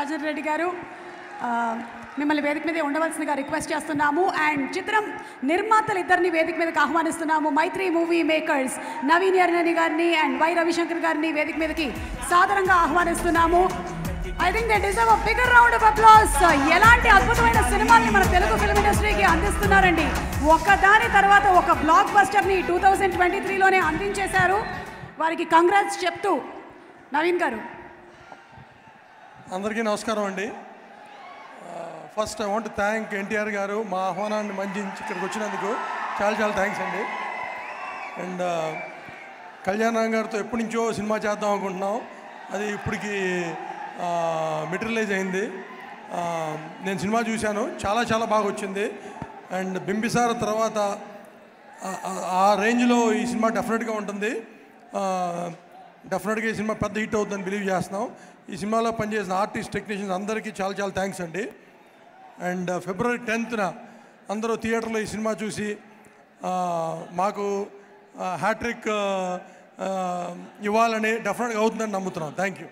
రాజేంద్ర రెడ్డి గారు. మిమ్మల్ని వేదిక మీద ఉండవలసిందిగా రిక్వెస్ట్ చేస్తున్నాము. అండ్ చిత్రం నిర్మాతలు ఇద్దరిని వేదిక మీదకి ఆహ్వానిస్తున్నాము. మైత్రి మూవీ మేకర్స్ నవీన్ ఎర్నని గారిని అండ్ వై రవిశంకర్ గారిని వేదిక మీదకి సాధారణంగా ఆహ్వానిస్తున్నాము. I think they deserve bigger round of applause ఎలాంటి అద్భుతమైన సినిమాల్ని మన తెలుగు ఫిల్మ్ ఇండస్ట్రీకి అందిస్తున్నారండి. ఒకదాని తర్వాత ఒక బ్లాక్ బస్టర్ని టూ థౌజండ్ ట్వంటీ త్రీలోనే అందించేశారు. వారికి కంగ్రాట్స్ చెప్తూ నవీన్ గారు. అందరికీ నమస్కారం అండి. First I want thank NTR గారు మా ఆహ్వానాన్ని మంజించి ఇక్కడికి వచ్చినందుకు చాలా చాలా థ్యాంక్స్ అండి. అండ్ కళ్యాణ్ గారితో ఎప్పటి నుంచో సినిమా చేద్దాం అనుకుంటున్నాం. అది ఇప్పటికి మెటీరియలైజ్ అయింది. నేను సినిమా చూశాను. చాలా చాలా బాగా వచ్చింది. అండ్ బింబిసార తర్వాత ఆ- ఆ రేంజ్లో ఈ సినిమా డెఫినెట్గా ఉంటుంది. డెఫినెట్గా ఈ సినిమా పెద్ద హిట్ అవుతుందని బిలీవ్ చేస్తున్నాం. ఈ సినిమాలో పనిచేసిన ఆర్టిస్ట్ టెక్నీషియన్స్ అందరికీ చాలా చాలా థ్యాంక్స్ అండి. అండ్ ఫిబ్రవరి టెన్త్న అందరూ థియేటర్లో ఈ సినిమా చూసి మాకు హ్యాట్రిక్ ఇవ్వాలని డెఫినెట్గా అవుతుందని నమ్ముతున్నాం. Thank you